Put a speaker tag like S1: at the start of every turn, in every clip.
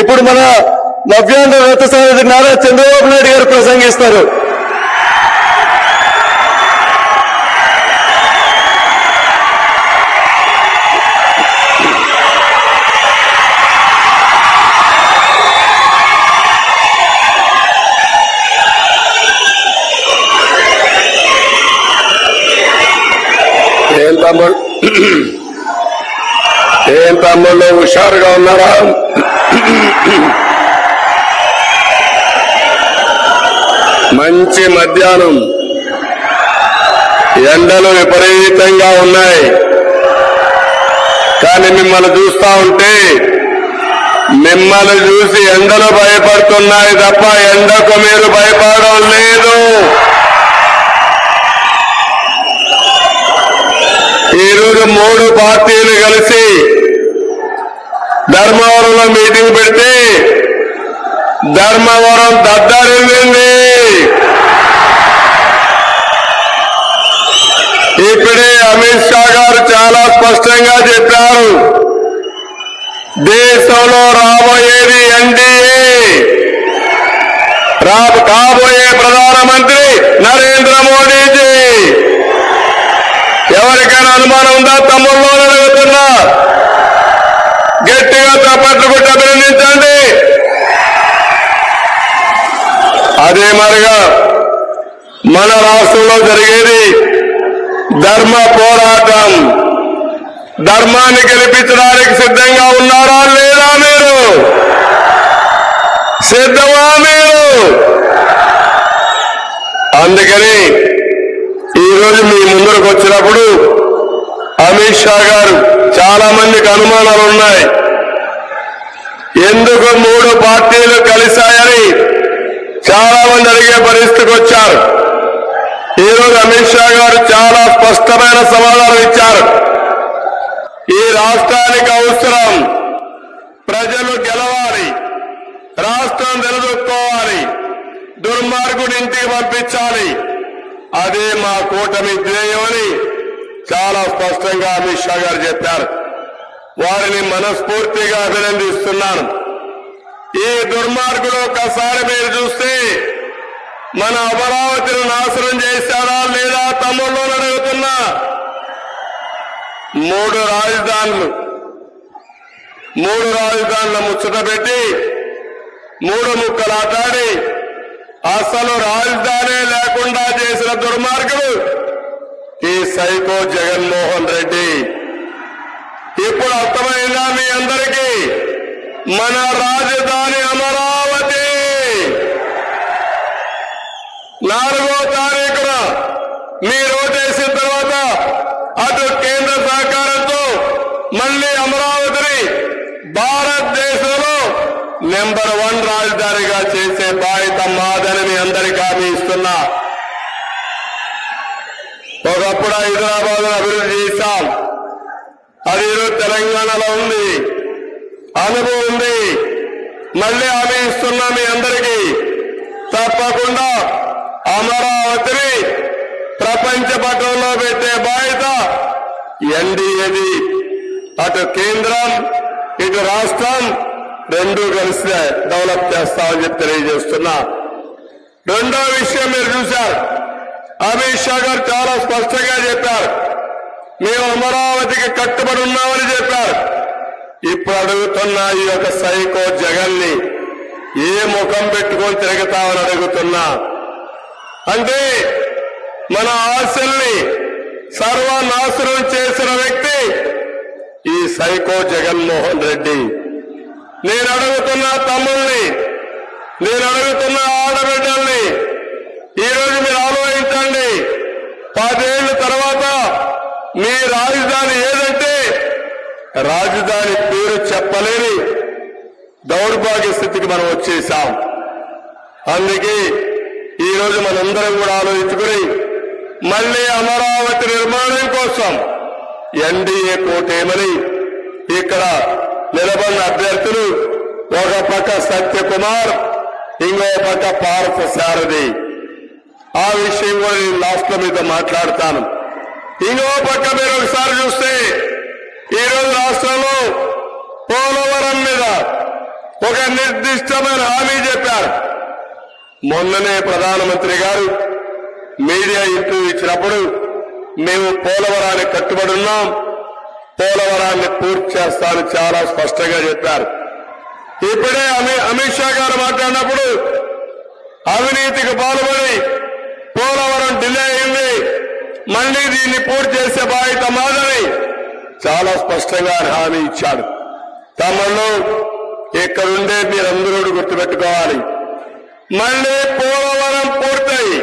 S1: ఇప్పుడు మన నవ్యాంధ్ర రథ సారథి నారా చంద్రబాబు నాయుడు గారు ప్రసంగిస్తారు.
S2: ఏం తమ్ముడు? ఏం తమ్ముళ్ళు హుషారుగా ఉన్నారా మంచి మధ్యాహ్నం. ఎండలు విపరీతంగా ఉన్నాయి. కానీ మిమ్మల్ని చూస్తా ఉంటే మిమ్మల్ని చూసి ఎండలు భయపడుతున్నాయి తప్ప ఎండకు మీరు భయపడడం లేదు. ఈరోజు మూడు పార్టీలు కలిసి ధర్మవరంలో మీటింగ్ పెడితే ధర్మవరం దద్దరింది ఇప్పుడే అమిత్ షా గారు చాలా స్పష్టంగా చెప్పారు. దేశంలో రాబోయేది ఎన్డీఏ. రా కాబోయే ప్రధానమంత్రి నరేంద్ర మోడీజీ. ఎవరికైనా అనుమానం ఉందా? తమ్ముళ్ళు అడుగుతున్నా గట్టిగా చప్పట్లు కొట్టి అభినందించండి. అదే మరిగా మన రాష్ట్రంలో జరిగేది ధర్మ పోరాటం. ధర్మాన్ని గెలిపించడానికి సిద్ధంగా ఉన్నారా లేదా మీరు? సిద్ధమా మీరు? అందుకని ఈ రోజు మీ ముందరకు వచ్చినప్పుడు అమిత్ షా గారు చాలా మందికి అనుమానాలు ఉన్నాయి ఎందుకు మూడు పార్టీలు కలిశాయని చాలా మంది అడిగే పరిస్థితికి వచ్చారు. ఈరోజు అమిత్ షా గారు చాలా స్పష్టమైన సమాధానం ఇచ్చారు. ఈ రాష్ట్రానికి అవసరం ప్రజలు గెలవాలి రాష్ట్రం నిలదొక్కోవాలి దుర్మార్గుడి ఇంటికి పంపించాలి. అదే మా కూటమి ధ్యేయమని చాలా స్పష్టంగా అమిత్ షా గారు చెప్పారు. వారిని మనస్ఫూర్తిగా అభినందిస్తున్నాను. ఈ దుర్మార్గులు ఒకసారి మీరు చూస్తే మన అమరావతిని నాశనం చేశారా లేదా తమ్ముళ్ళు అడుగుతున్నా. మూడు రాజధానులు మూడు రాజధానుల ముచ్చట పెట్టి మూడు ముక్కలు ఆటాడి అసలు రాజధానే లేకుండా చేసిన దుర్మార్గుడు ఈ సైకో జగన్మోహన్ రెడ్డి. ఇప్పుడు అర్థమైందా మీ అందరికీ? మన రాజధాని అమరావతి! నాలుగో తారీఖున మీరు ఓటేసిన తర్వాత అటు కేంద్ర సహకారంతో మళ్ళీ అమరావతిని భారతదేశంలో నెంబర్ వన్ రాజధానిగా చేసే బాధ్యత మాదని మీ అందరికీ హామీ ఇస్తున్నా. ఒకప్పుడు హైదరాబాద్ అభివృద్ధి చేశాం. అది ఈరోజు తెలంగాణలో ఉంది. అనుభవం ఉంది. మళ్ళీ హామీ ఇస్తున్నా మీ అందరికీ. తప్పకుండా అమరావతిని ప్రపంచ పటంలో పెట్టే బాధ్యత ఎన్డీఏది. అటు కేంద్రం ఇటు రాష్ట్రం రెండు కలిసి డెవలప్ చేస్తామని చెప్పి తెలియజేస్తున్నా. రెండో విషయం మీరు చూశారు. అమిత్ షా గారు చాలా స్పష్టంగా చెప్పారు. మేము అమరావతికి కట్టుబడి ఉన్నామని చెప్పారు. ఇప్పుడు అడుగుతున్న ఈ యొక్క సైకో జగన్ని ఏ ముఖం పెట్టుకొని తిరుగుతామని అడుగుతున్నా. అంటే మన ఆశల్ని సర్వనాశనం చేసిన వ్యక్తి ఈ సైకో జగన్మోహన్ రెడ్డి. నేను అడుగుతున్న తమ్ముల్ని నేను అడుగుతున్న ఆడబిడ్డల్ని ఈ రోజు మీరు ఆలోచించండి. పదేళ్ళ తర్వాత మీ రాజధాని ఏదంటే రాజధాని పేరు చెప్పలేని దౌర్భాగ్య స్థితికి మనం వచ్చేసాం అందుకే ఈరోజు మనందరం కూడా ఆలోచించుకుని మళ్ళీ అమరావతి నిర్మాణం కోసం ఎన్డీఏ కోటేమని ఇక్కడ నిలబడిన అభ్యర్థులు ఒక పక్క సత్యకుమార్ ఇంకో పక్క పార్థ సారథి ఆ విషయం కూడా నేను లాస్ట్ మీద మీతో మాట్లాడతాను. ఇంకో పక్క మీరు ఒకసారి చూస్తే ఈరోజు రాష్ట్రంలో పోలవరం మీద ఒక నిర్దిష్టమైన హామీ చెప్పారు. మొన్ననే ప్రధానమంత్రి గారు మీడియా ఇంటర్వ్యూ ఇచ్చినప్పుడు మేము పోలవరానికి కట్టుబడి ఉన్నాం పోలవరాన్ని పూర్తి చేస్తామని చాలా స్పష్టంగా చెప్పారు. ఇప్పుడే అమి- అమిత్ షా గారు మాట్లాడినప్పుడు అవినీతికి పాల్పడి పోలవరం డిలే అయింది మళ్ళీ దీన్ని పూర్తి చేసే బాధ్యత మాదని చాలా స్పష్టంగా హామీ ఇచ్చాడు. తమలో ఇక్కడుండే మీరందరూ గుర్తుపెట్టుకోవాలి. మళ్ళీ పోలవరం పూర్తయి.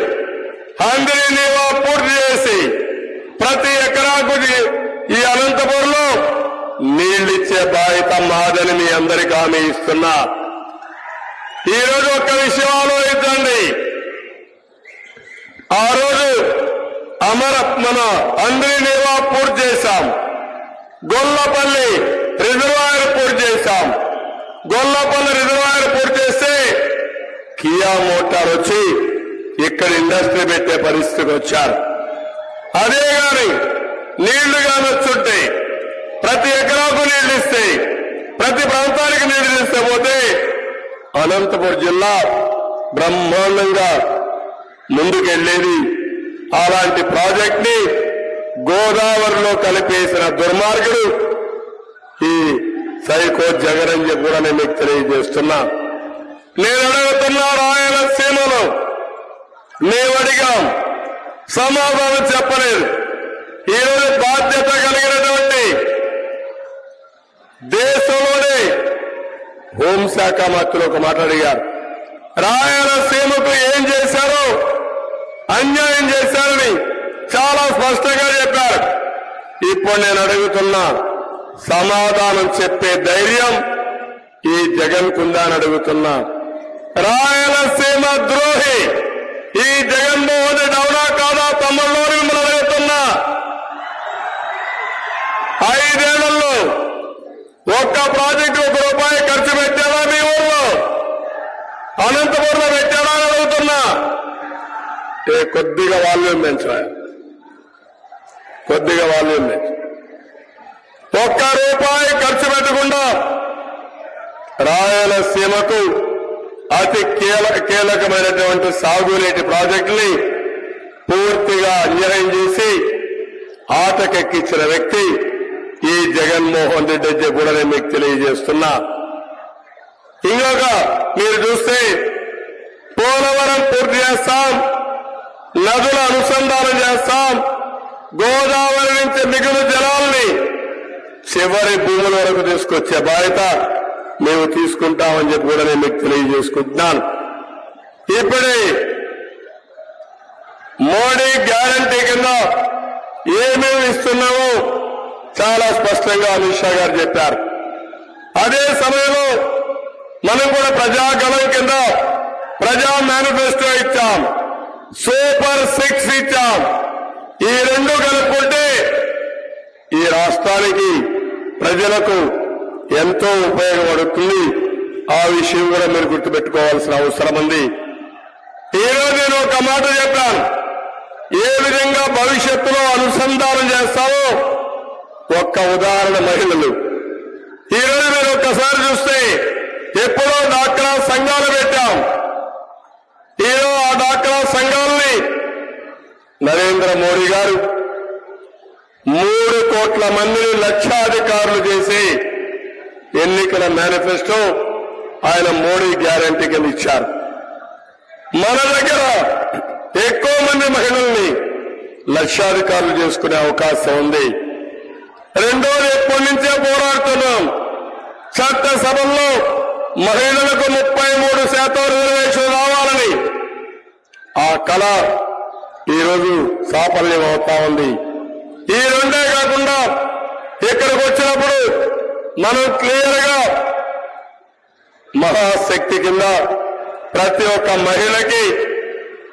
S2: హంద్రి నీవా పూర్తి చేసి ప్రతి ఎకరాకు ఈ- అనంతపురంలో నీళ్ళిచ్చే బాధ్యత మాదని మీ అందరికీ హామీ ఇస్తున్నా. ఈ రోజు ఒక్క విషయం ఆలోచించండి. ఆ రోజు అమర మన అందరి నీవా పూర్తి చేశాం. గొల్లపల్లి రిజర్వాయర్ పూర్తి చేశాం. గొల్లపల్లి రిజర్వాయర్ పూర్తి చేస్తే కియా మోటార్ వచ్చి ఇక్కడ ఇండస్ట్రీ పెట్టే పరిస్థితికి వచ్చారు. అదే గాని నీళ్ళు కానొచ్చుంటే ప్రతి ఎకరాకు నీళ్ళు ఇస్తే ప్రతి ప్రాంతానికి నీళ్ళు ఇస్తే పోతే అనంతపురం జిల్లా బ్రహ్మాండంగా ముందుకెళ్ళేది అలాంటి ప్రాజెక్ట్ని గోదావరిలో కలిపేసిన దుర్మార్గుడు ఈ సైకో జగన్ అని చెప్పి కూడా నేను మీకు తెలియజేస్తున్నా. నేను అడుగుతున్నా రాయలసీమలో మేము అడిగాం సమాధానం చెప్పలేదు. ఈరోజు బాధ్యత కలిగినటువంటి దేశంలోనే హోంశాఖ మంత్రులు ఒక మాట అడిగారు. రాయలసీమకు ఏం చేశారో అన్యాయం చేశారని చాలా స్పష్టంగా చెప్పారు. ఇప్పుడు నేను అడుగుతున్నా సమాధానం చెప్పే ధైర్యం ఈ జగన్ కుందా అని అడుగుతున్నా. రాయలసీమ ద్రోహి ఈ జగన్మోహన్ రెడ్డి అవునా కాదా తమ్ముళ్ళు మిమ్మల్ని అడుగుతున్నా. ఐదేళ్ళలో ఒక్క ప్రాజెక్టు ఒక రూపాయి ఖర్చు పెట్టారా మీ ఊర్లో? అనంతపురంలో పెట్టారా అని అడుగుతున్నా. అంటే కొద్దిగా వాల్యూమ్ పెంచా కొద్దిగా వాల్యూమ్ పెంచు. ఒక్క రూపాయి ఖర్చు పెట్టకుండా రాయలసీమకు అతి కీలక కీలకమైనటువంటి సాగునీటి ప్రాజెక్టుని పూర్తిగా అన్యాయం చేసి ఆటకెక్కించిన వ్యక్తి ఈ జగన్మోహన్ రెడ్డి అని చెప్పి కూడా నేను మీకు తెలియజేస్తున్నా. ఇంకొక మీరు చూస్తే పోలవరం పూర్తి చేస్తాం. నదుల అనుసంధానం చేస్తాం. గోదావరి నుంచి మిగులు జలాల్ని చివరి భూముల వరకు తీసుకొచ్చే బాధ్యత మేము తీసుకుంటామని చెప్పి కూడా నేను మీకు తెలియజేసుకుంటున్నాను. ఇప్పుడే మోడీ గ్యారంటీ కింద ఏమేమి ఇస్తున్నామో చాలా స్పష్టంగా అమిత్ షా గారు చెప్పారు. అదే సమయంలో మనం కూడా ప్రజాగళం కింద ప్రజా మేనిఫెస్టో ఇచ్చాం. సూపర్ సిక్స్ ఇచ్చాం. ఈ రెండు కలుపుకుంటే ఈ రాష్ట్రానికి ప్రజలకు ఎంతో ఉపయోగపడుతుంది. ఆ విషయం కూడా మీరు గుర్తుపెట్టుకోవాల్సిన అవసరం ఉంది. ఈరోజు నేను ఒక మాట చెప్పాను. ఏ విధంగా భవిష్యత్తులో అనుసంధానం చేస్తామో ఒక్క ఉదాహరణ మహిళలు. ఈ రోజు మీరు ఒక్కసారి చూస్తే ఎప్పుడో డాక్టర్ సంఘాలు పెట్టాం. ఈరోజు ఆ డాక్రా సంఘాలని నరేంద్ర మోడీ గారు మూడు కోట్ల మందిని లక్షాధికారులు చేసి ఎన్నికల మేనిఫెస్టో ఆయన మోడీ గ్యారంటీ కింద ఇచ్చారు. మన దగ్గర ఎక్కువ మంది మహిళల్ని లక్షాధికారులు చేసుకునే అవకాశం ఉంది. రెండోది ఎప్పటి నుంచే పోరాడుతున్నాం. చట్టసభల్లో మహిళలకు ముప్పై మూడు శాతం రిజర్వేషన్ రావాలని ఆ కళ ఈరోజు సాఫల్యం అవుతా ఉంది. ఈ రెండే కాకుండా ఇక్కడికి వచ్చినప్పుడు మనం క్లియర్గా మహాశక్తి కింద ప్రతి ఒక్క మహిళకి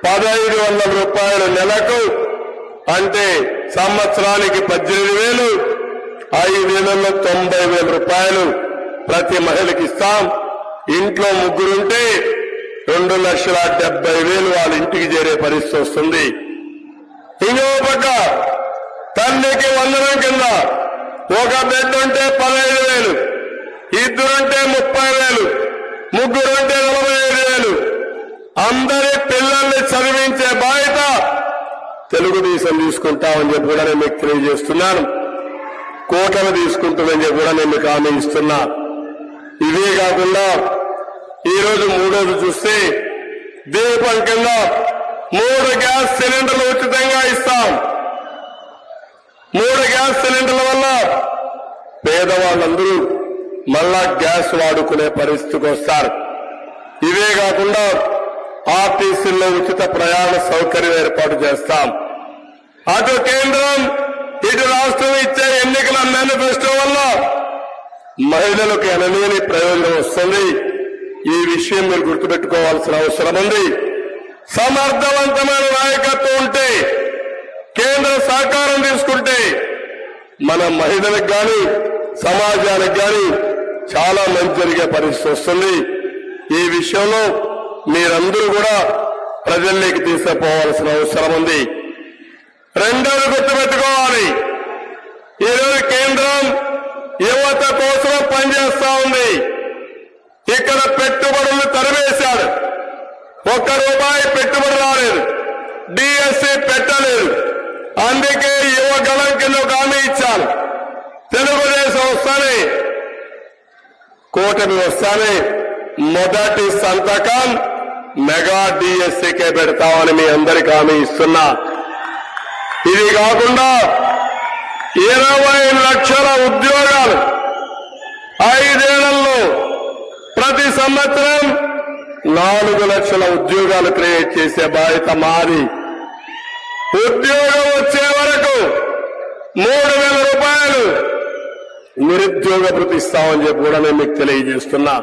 S2: పదహైదు వందల రూపాయలు నెలకు అంటే సంవత్సరానికి పద్దెనిమిది వేలు ఐదు ఐదేళ్ళలో తొంభై వేల రూపాయలు ప్రతి మహిళకి ఇస్తాం. ఇంట్లో ముగ్గురుంటే రెండు లక్షల డెబ్బై వేలు వాళ్ళ ఇంటికి చేరే పరిస్థితి వస్తుంది. ఇంకో పక్క తల్లికి వందనం కింద ఒక బెడ్ ఉంటే పదహైదు వేలు ఇద్దరుంటే ముప్పై వేలు ముగ్గురు అంటే నలభై ఐదు వేలు. అందరి పిల్లల్ని చదివించే బాధ్యత తెలుగుదేశం తీసుకుంటామని చెప్పి కూడా నేను మీకు తెలియజేస్తున్నాను. కోటలు తీసుకుంటుందని చెప్పి కూడా నేను మీకు హామీ ఇస్తున్నా. ఇవే కాకుండా ఈ రోజు మూడోది చూస్తే దీపం కింద మూడు గ్యాస్ సిలిండర్లు ఉచితంగా ఇస్తాం. మూడు గ్యాస్ సిలిండర్ల వల్ల పేదవాళ్ళందరూ మళ్ళా గ్యాస్ వాడుకునే పరిస్థితికి వస్తారు. ఇవే కాకుండా ఆర్టీసీల్లో ఉచిత ప్రయాణ సౌకర్యం ఏర్పాటు చేస్తాం. అటు కేంద్రం ఇటు రాష్ట్రం ఇచ్చే ఎన్నికల మేనిఫెస్టో వల్ల మహిళలకు ఎనలేని ప్రయోజనం వస్తుంది. ఈ విషయం మీరు గుర్తుపెట్టుకోవాల్సిన అవసరం ఉంది. సమర్థవంతమైన నాయకత్వం ఉంటే కేంద్ర సహకారం తీసుకుంటే మన మహిళలకు గాని సమాజానికి గాని చాలా మంచి జరిగే పరిస్థితి వస్తుంది. ఈ విషయంలో మీరందరూ కూడా ప్రజల్లోకి తీసుకుపోవాల్సిన అవసరం ఉంది. రెండోది గుర్తుపెట్టుకోవాలి. ఈరోజు కేంద్రం యువత కోసం పనిచేస్తా ఉంది. ఇక్కడ పెట్టుబడులు తరివేశాడు ఒక్క రూపాయి పెట్టుబడి రాలేదు. డిఎస్సి పెట్టలేదు. అందుకే యువగలం కింద ఒక హామీ ఇచ్చాను తెలుగుదేశం వస్తానే. కూటమి వస్తానే. మొదటి సంతకం మెగా డిఎస్సీకే పెడతామని మీ అందరికి హామీ ఇస్తున్నా. ఇది కాకుండా ఇరవై లక్షల ఉద్యోగాలు ఐదేళ్ళలో ప్రతి సంవత్సరం నాలుగు లక్షల ఉద్యోగాలు క్రియేట్ చేసే బాధ్యత మాది. ఉద్యోగం వచ్చే వరకు మూడు వేల రూపాయలు నిరుద్యోగ భృతి ఇస్తామని చెప్పి కూడా నేను మీకు తెలియజేస్తున్నా.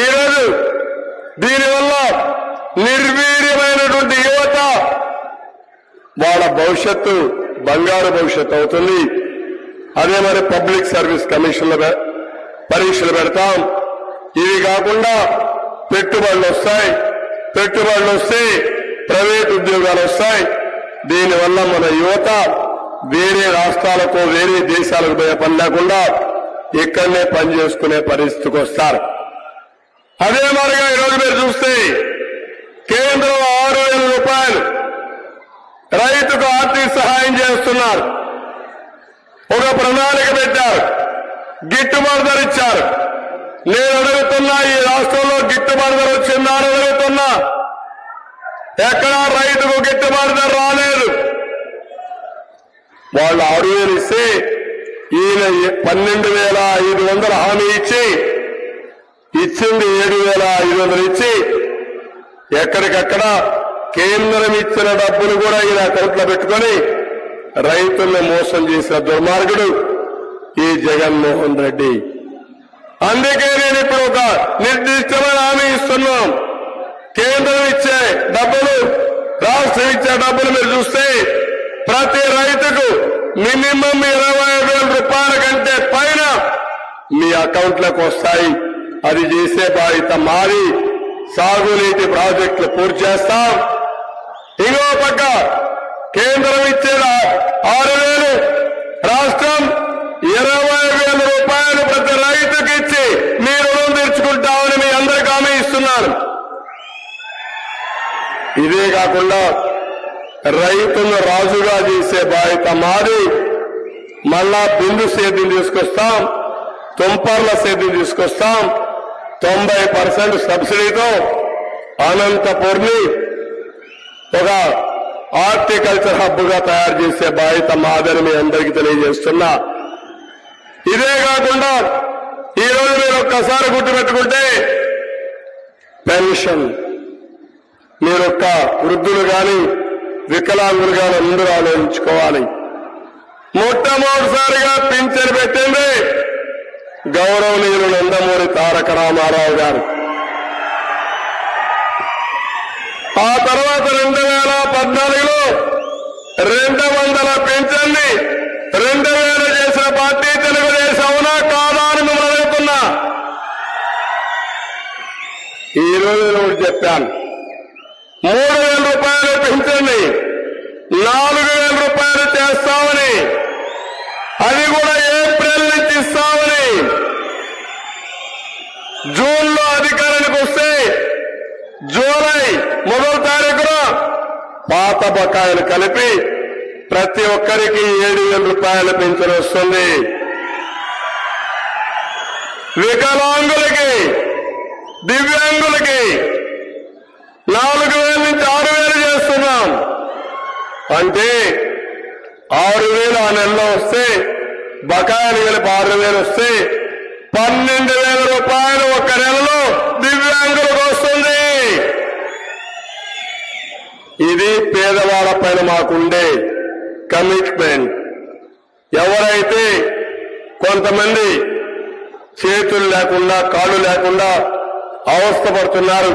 S2: ఈరోజు దీనివల్ల నిర్వీర్యమైనటువంటి యువత వాళ్ళ భవిష్యత్తు బంగారు భవిష్యత్తు అవుతుంది. అదే మరి పబ్లిక్ సర్వీస్ కమిషన్ల పరీక్షలు పెడతాం. ఇవి కాకుండా పెట్టుబడులు వస్తాయి. పెట్టుబడులు వస్తే ప్రైవేట్ ఉద్యోగాలు వస్తాయి. దీనివల్ల మన యువత వేరే రాష్ట్రాలకు వేరే దేశాలకు పోయే పని లేకుండా ఇక్కడనే పని చేసుకునే పరిస్థితికి వస్తారు. అదే మరిగా ఈరోజు మీరు చూస్తే కేంద్రం ఆరు వేల రూపాయలు రైతుకు ఆర్థిక సహాయం చేస్తున్నారు. ఒక ప్రణాళిక పెట్టారు. గిట్టుబాటు ధర నేను అడుగుతున్నా ఈ రాష్ట్రంలో గిట్టుబాటు ధర వచ్చిందా అని అడుగుతున్నా. ఎక్కడా రైతుకు గిట్టుబాటు ధర రాలేదు. వాళ్ళు ఆరు వేలు ఇస్తే ఈయన పన్నెండు వేల ఐదు వందల హామీ ఇచ్చి ఇచ్చింది ఏడు వేల ఐదు వందలు ఇచ్చి ఎక్కడికక్కడ కేంద్రం ఇచ్చిన డబ్బులు కూడా ఈయన అకౌంట్లో పెట్టుకొని రైతుల్ని మోసం చేసిన దుర్మార్గుడు ఈ జగన్మోహన్ రెడ్డి. అందుకే నేను ఇప్పుడు ఒక నిర్దిష్టమైన హామీ ఇస్తున్నాం కేంద్రం ఇచ్చే డబ్బులు రాష్ట్రం ఇచ్చే డబ్బులు మీరు చూస్తే ప్రతి రైతుకు మినిమం ఇరవై వేల రూపాయల కంటే పైన మీ అకౌంట్లకు వస్తాయి. అది చేసే బాధ్యత మారి సాగునీటి ప్రాజెక్టులు పూర్తి చేస్తాం. ఇంకో పక్క కేంద్రం ఇచ్చేది ఆరు వేలు రాష్ట్రం ఇరవై వేల రూపాయలు ప్రతి రైతుకి ఇచ్చి మీ రుణం తీర్చుకుంటామని మీ అందరికి హామీ ఇస్తున్నాను ఇదే కాకుండా రైతును రాజుగా చేసే బాధ్యత మాది. మళ్ళా బిందు సేద్యం తీసుకొస్తాం తుంపర్ల సేద్యం తీసుకొస్తాం. తొంభై పర్సెంట్ సబ్సిడీతో అనంతపూర్ని ఒక హార్టికల్చర్ హబ్గా తయారు చేసే బాధ్యత మాదని మీ అందరికీ తెలియజేస్తున్నా. ఇదే కాకుండా ఈ మీరు ఒక్కసారి గుర్తుపెట్టుకుంటే పెన్షన్. మీరు ఒక్క వృద్ధులు గాని వికలాంగులు గాని అందరూ ఆలోచించుకోవాలి. మొట్టమొదటిసారిగా పింఛన్ పెట్టింది గౌరవనీయులు నందమూరి తారక రామారావు గారు. ఆ తర్వాత రెండు వేల పద్నాలుగులో రెండు వందల పెంచండి రెండు వేల చేసిన పార్టీ తెలుగుదేశం అవునా కాదా అని మిమ్మల్ని అడుగుతున్నా. ఈ రోజు చెప్పాను. మూడు వేల రూపాయలు పెంచండి. నాలుగు వేల రూపాయలు చేస్తామని అది కూడా ఏప్రిల్ నుంచి ఇస్తామని. జూన్లో అధికారానికి వస్తే జూలై మొదటి తారీఖున పాత బకాయిలు కలిపి ప్రతి ఒక్కరికి ఏడు వేల రూపాయలు పెన్షన్ వస్తుంది. వికలాంగులకి దివ్యాంగులకి నాలుగు వేల నుంచి ఆరు వేలు చేస్తున్నాం. అంటే ఆరు వేలు ఆ నెలలో వస్తే బకాయిలు కలిపి ఆరు వేలు వస్తే పన్నెండు వేల రూపాయలు ఒక నెలలో దివ్యాంగులకు వస్తుంది. ఇది పేదవాళ్ళ పైన మాకుండే కమిట్మెంట్. ఎవరైతే కొంతమంది చేతులు లేకుండా కాళ్ళు లేకుండా అవస్థ పడుతున్నారు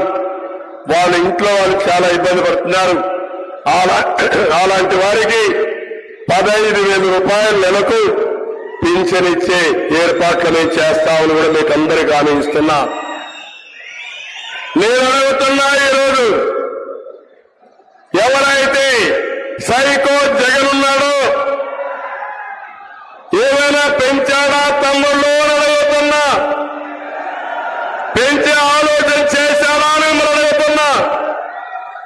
S2: వాళ్ళ ఇంట్లో వాళ్ళు చాలా ఇబ్బంది పడుతున్నారు. అలా అలాంటి వారికి పదహైదు వేల రూపాయల నెలకు పింఛన్ ఇచ్చే ఏర్పాట్లు చేస్తామని కూడా మీకు అందరికీ హామీ ఇస్తున్నా. నేను అడుగుతున్నా ఈరోజు ఎవరైతే సైకో జగనున్నాడో ఏమైనా పెంచాడా తమ్ముళ్ళు అని అడుగుతున్నా పెంచే ఆలోచన చేశాడా అని మిమ్మల్ని అడుగుతున్నా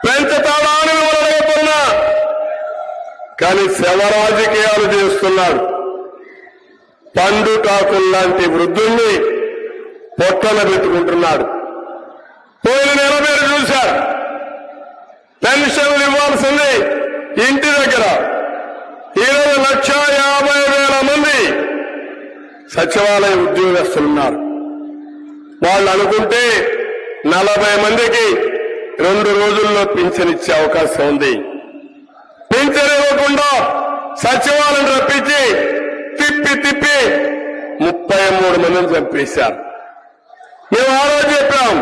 S2: పెంచుతాడా అని మిమ్మల్ని అడుగుతున్నా కానీ శవ రాజకీయాలు చేస్తున్నాడు పండు కాకుల్లాంటి వృద్ధుల్ని పొట్టన పెట్టుకుంటున్నాడు. పోయిన నెల మీరు చూశారు. పెన్షన్లు ఇవ్వాల్సింది ఇంటి దగ్గర. ఇరవై లక్ష యాభై వేల మంది సచివాలయ ఉద్యోగస్తులున్నారు వాళ్ళు అనుకుంటే నలభై మందికి రెండు రోజుల్లో పింఛన్ ఇచ్చే అవకాశం ఉంది. పింఛన్ ఇవ్వకుండా సచివాలయం రప్పించి తిప్పి తిప్పి ముప్పై మూడు మందిని చంపేశారు. మేము ఆ రోజు చెప్పాం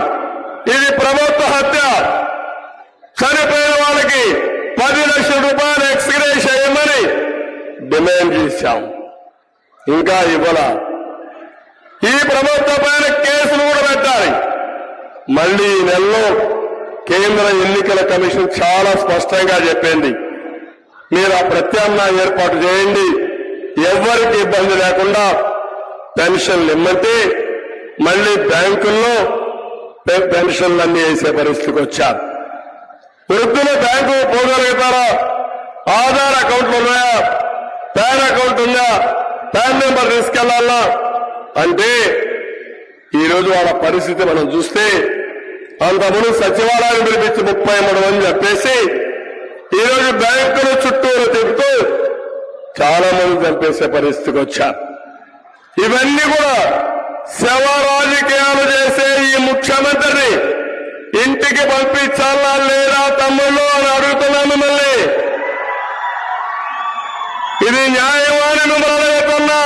S2: ఇది ప్రభుత్వ హత్య. చనిపోయిన వాళ్ళకి పది లక్షల రూపాయలు ఎక్స్గ్రేస్ చేయమని డిమాండ్ చేశాం. ఇంకా ఇవ్వాల. ఈ ప్రభుత్వ పైన కేసులు కూడా పెట్టాలి. మళ్ళీ ఈ నెలలో కేంద్ర ఎన్నికల కమిషన్ చాలా స్పష్టంగా చెప్పింది. మీరు ఆ ప్రత్యామ్నాయ ఏర్పాటు చేయండి. ఎవరికి ఇబ్బంది లేకుండా పెన్షన్లు ఇమ్మంటే మళ్ళీ బ్యాంకుల్లో పెన్షన్లు పెన్షన్లన్నీ వేసే పరిస్థితికి వచ్చారు. వృద్ధులు బ్యాంకు పోగలుగుతారా? ఆధార్ అకౌంట్లు ఉన్నాయా? పాన్ అకౌంట్ ఉందా? పాన్ నెంబర్ తీసుకెళ్ళాలా? అంటే ఈరోజు వాళ్ళ పరిస్థితి మనం చూస్తే అంతకుముందు సచివాలయాన్ని పిలిపించి ముప్పై మూడు మంది చెప్పేసి ఈ రోజు బ్యాంకుల చుట్టూరు తిప్పుతూ చాలా మంది చంపేసే పరిస్థితికి వచ్చారు. ఇవన్నీ కూడా శవ రాజకీయాలు చేసే ఈ ముఖ్యమంత్రిని ఇంటికి పంపించాలా లేదా తమ్ముళ్ళు అని అడుగుతున్నా మిమ్మల్ని. ఇది న్యాయమాని మిమ్మల్ని అడుగుతున్నా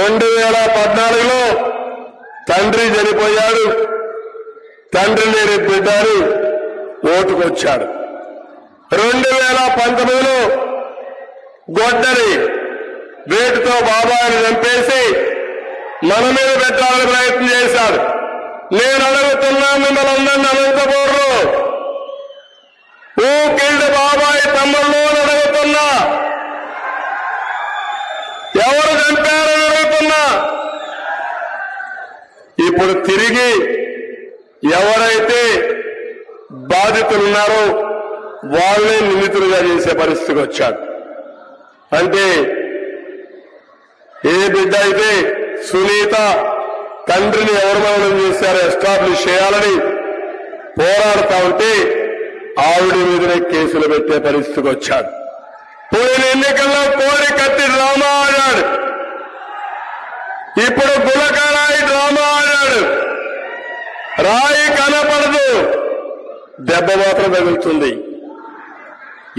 S2: రెండు వేల పద్నాలుగులో తండ్రి చనిపోయాడు. తండ్రి లేని బిడ్డారు ఓటుకొచ్చాడు. రెండు వేల పంతొమ్మిదిలో గొడ్డలి వేటితో బాబాయిని చంపేసి మన మీద పెట్టాలని ప్రయత్నం చేశాడు. నేను అడుగుతున్నా మిమ్మల్ని అందరినీ అనంతపూర్లో. ఊకిళ్ళు బాబాయ్ తమ్ముళ్ళు అని అడుగుతున్నా. ఎవరు చంపారని అడుగుతున్నా. ఇప్పుడు తిరిగి ఎవరైతే బాధితులున్నారో వాళ్ళే నిందితులుగా చేసే పరిస్థితికి వచ్చాడు అంటే ఏ బిడ్డ అయితే సునీత తండ్రిని ఎవరు చేశారో ఎస్టాబ్లిష్ చేయాలని పోరాడుతా ఉంటే ఆవిడ మీదనే కేసులు పెట్టే పరిస్థితికి వచ్చాడు పోయిన ఎన్నికల్లో కోడి కత్తి డ్రామా ఆడాడు. ఇప్పుడు గులకరాయి డ్రామా ఆడాడు. రాయి కనపడదు దెబ్బ మాత్రం తగులుతుంది.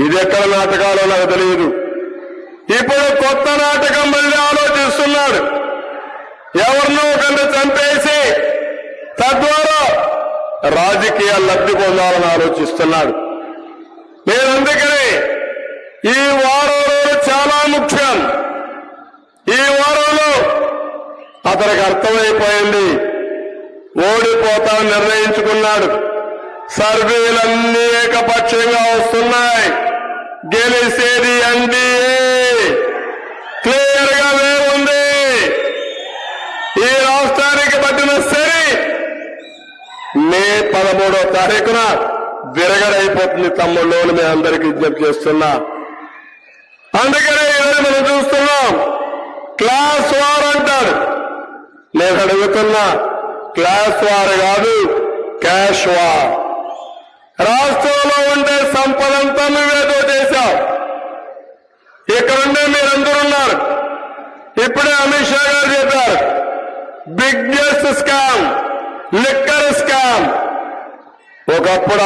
S2: ఇది ఎక్కడ నాటకాలో నాకు తెలియదు. ఇప్పుడు కొత్త నాటకం మళ్ళీ ఆలోచిస్తున్నాడు ఎవరినో ఒకరిని చంపేసి తద్వారా రాజకీయ లబ్ధి పొందాలని ఆలోచిస్తున్నాడు. నేను ఈ వారం రోజు చాలా ముఖ్యం. ఈ వారంలో అతనికి అర్థమైపోయింది. ఓడిపోతామని నిర్ణయించుకున్నాడు. సర్వేలన్నీ ఏకపక్షంగా వస్తున్నాయి. గెలిసేది ఎన్డీఏ. క్లియర్గా ఉంది ఈ రాష్ట్రానికి పదమూడో తారీఖున విరగడైపోతుంది తమ్ముళ్ళు అని మేము అందరికీ విజ్ఞప్తి చేస్తున్నా. అందుకనే ఈరోజు మనం చూస్తున్నాం. క్లాస్ వార్ అంటాడు నేను అడుగుతున్నా క్లాస్ వార్ కాదు క్యాష్ వార్. రాష్ట్రంలో ఉండే సంపదంతా నువ్వేదో చేశావు ఇక్కడుండే మీరందరూ ఉన్నారు. ఇప్పుడే అమిత్ షా గారు చెప్పారు బిగ్గెస్ట్ స్కామ్ లిక్కర్ స్కామ్ ఒకప్పుడు